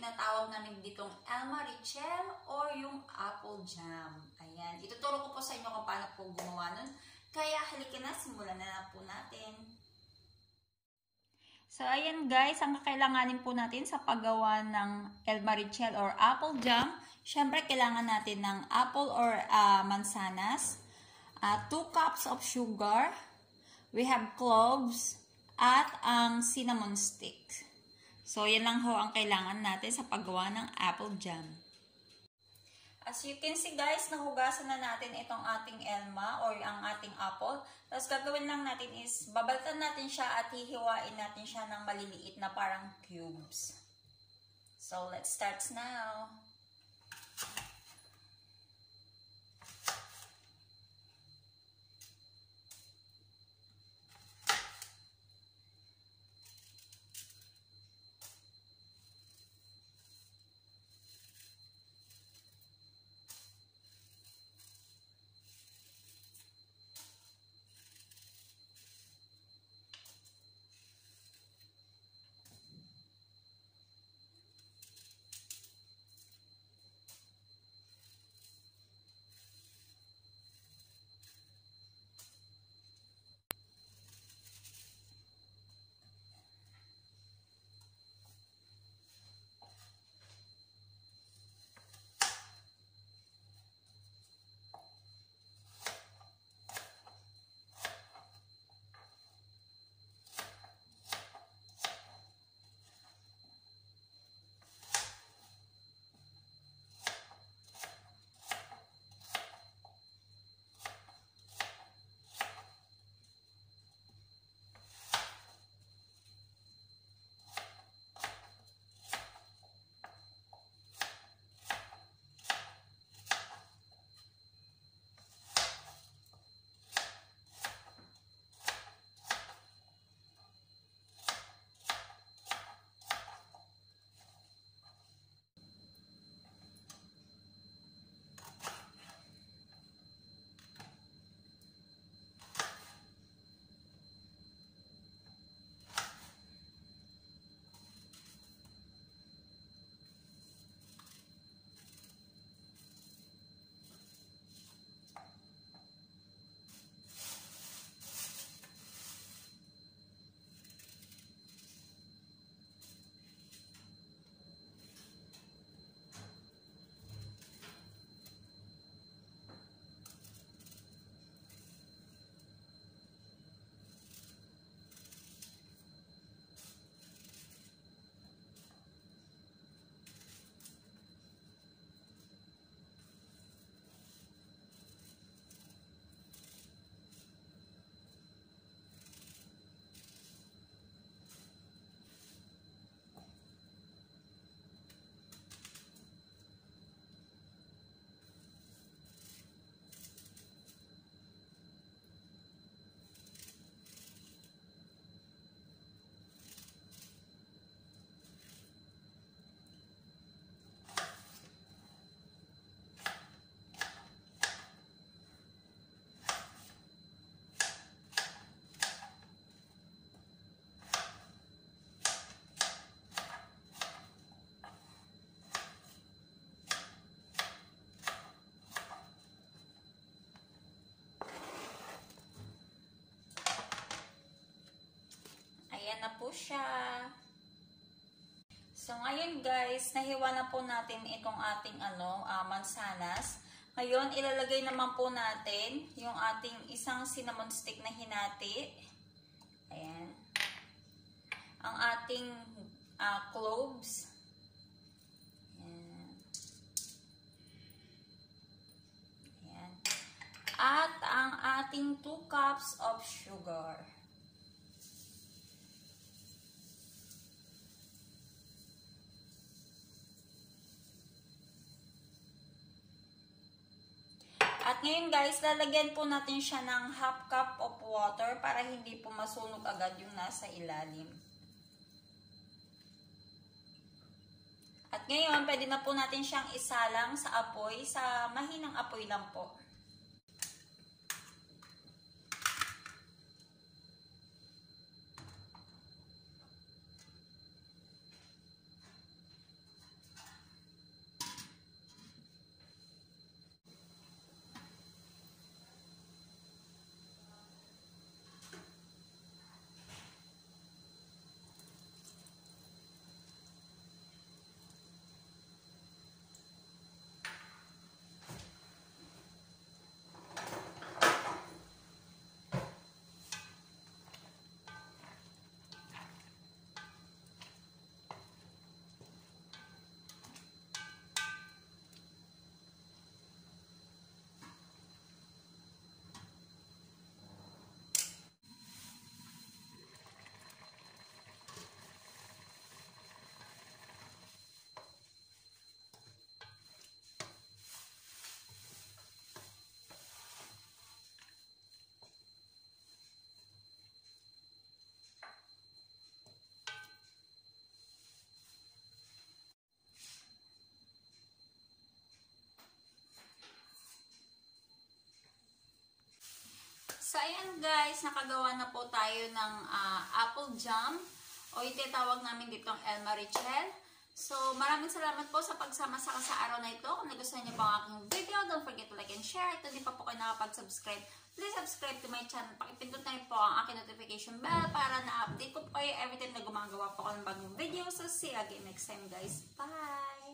tinatawag namin ditong Elma Richel or yung apple jam. Ayan, ituturo ko po sa inyo kung paano po gumawa nun. Kaya halika na, simulan na, po natin. So, ayan guys, ang kakailanganin po natin sa paggawa ng Elma Richel or apple jam. Siyempre, kailangan natin ng apple or uh, mansanas, 2 uh, cups of sugar, we have cloves, at ang cinnamon stick. So, yan lang ho ang kailangan natin sa paggawa ng apple jam. As you can see guys, nahugasan na natin itong ating elma or ang ating apple. Tapos gagawin lang natin is, babaltan natin siya at hihiwain natin siya ng maliliit na parang cubes. So, let's start now. Siya. So, ngayon guys, nahiwa na po natin itong ating ano, uh, mansanas. Ngayon, ilalagay naman po natin yung ating isang cinnamon stick na hinati. Ayan. Ang ating uh, cloves. Ayan. Ayan. At ang ating 2 cups of sugar. Ngayon guys, lalagyan po natin siya ng half cup of water para hindi po masunog agad yung nasa ilalim. At ngayon, pwede na po natin siyang isalang sa apoy, sa mahinang apoy lang po. Ayan guys, nakagawa na po tayo ng ah, apple jam o yung tinatawag namin ditong El Marichel. So, maraming salamat po sa pagsama sa sa araw na ito. Kung nagustuhan niyo po ang aking video, don't forget to like and share. Ito hindi pa po kayo nakapag-subscribe. Please subscribe to my channel. Pakipindot na rin po ang aking notification bell para na-update ko po kayo every time na gumagawa po ako ng bagong video. So, see you again next time guys. Bye!